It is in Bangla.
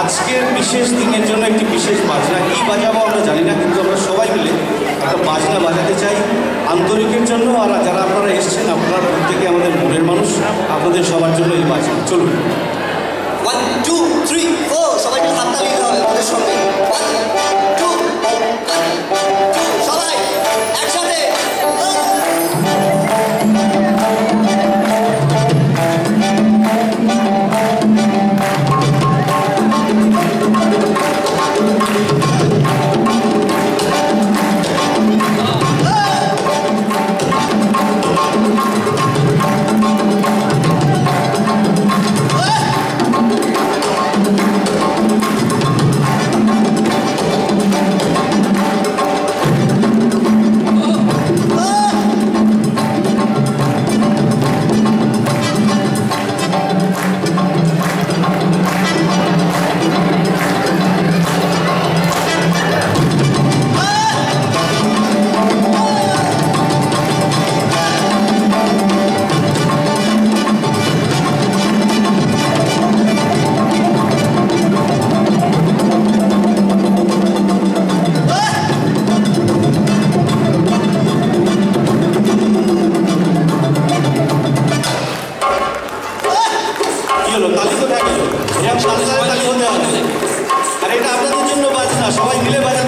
আজকের বিশেষ দিনের জন্য একটি বিশেষ বাজনা। কি বাজাবো আমরা জানি না, কিন্তু আমরা সবাই মিলে একটা বাজনা বাজাতে চাই আন্তরিকের জন্য। আর যারা আপনারা এসছেন, আপনারা প্রত্যেকে আমাদের মনের মানুষ, আপনাদের সবার জন্য এই বাজনা। চলুন। One two le?